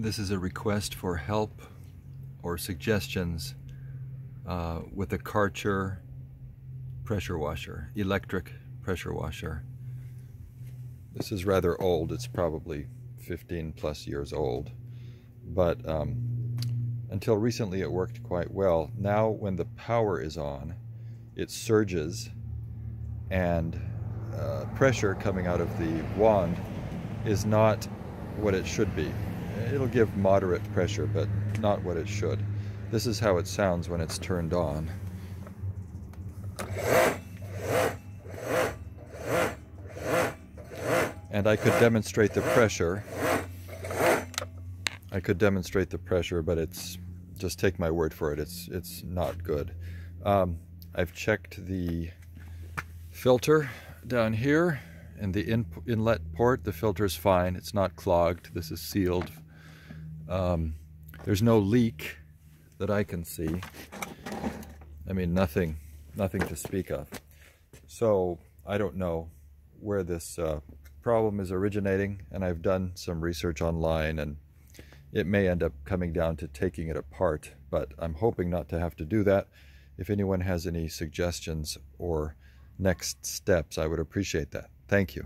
This is a request for help or suggestions uh, with a Karcher pressure washer, electric pressure washer. This is rather old, it's probably 15 plus years old, but um, until recently it worked quite well. Now when the power is on, it surges and uh, pressure coming out of the wand is not what it should be it'll give moderate pressure, but not what it should. This is how it sounds when it's turned on. And I could demonstrate the pressure. I could demonstrate the pressure, but it's just take my word for it. It's it's not good. Um, I've checked the filter down here and the in, inlet port. The filter is fine. It's not clogged. This is sealed um, there's no leak that I can see. I mean, nothing, nothing to speak of. So I don't know where this uh, problem is originating, and I've done some research online, and it may end up coming down to taking it apart, but I'm hoping not to have to do that. If anyone has any suggestions or next steps, I would appreciate that. Thank you.